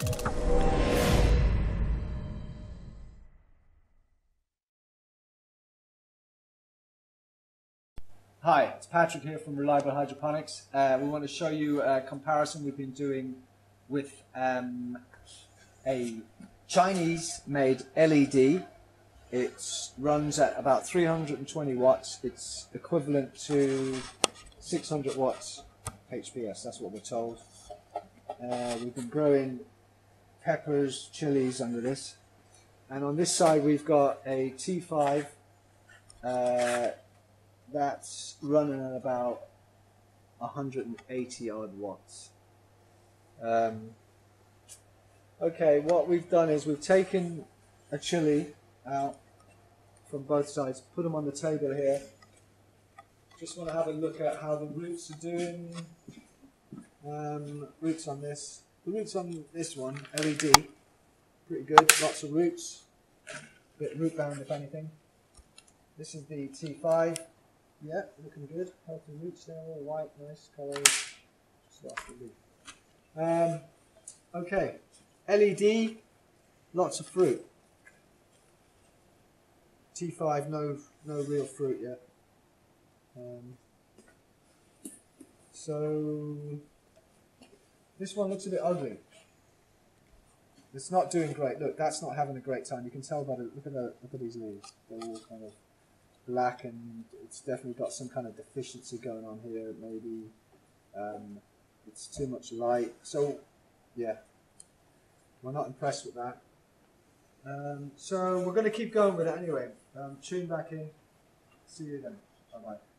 Hi, it's Patrick here from Reliable Hydroponics. Uh, we want to show you a comparison we've been doing with um, a Chinese-made LED. It runs at about 320 watts. It's equivalent to 600 watts HPS. That's what we're told. Uh, we've been growing peppers, chilies under this. And on this side, we've got a T5 uh, that's running at about 180 odd watts. Um, okay, what we've done is we've taken a chili out from both sides, put them on the table here. Just want to have a look at how the roots are doing. Um, roots on this. The roots on this one, LED, pretty good. Lots of roots. a Bit root bound if anything. This is the T5. Yeah, looking good. Healthy roots there, all white, nice colour. Just leaf. Um, okay, LED, lots of fruit. T5, no, no real fruit yet. Um, so this one looks a bit ugly. It's not doing great. Look, that's not having a great time. You can tell by the look at the look at these leaves. They're all kind of black, and it's definitely got some kind of deficiency going on here. Maybe um, it's too much light. So yeah, we're not impressed with that. Um, so we're going to keep going with it anyway. Um, tune back in. See you then. Bye bye.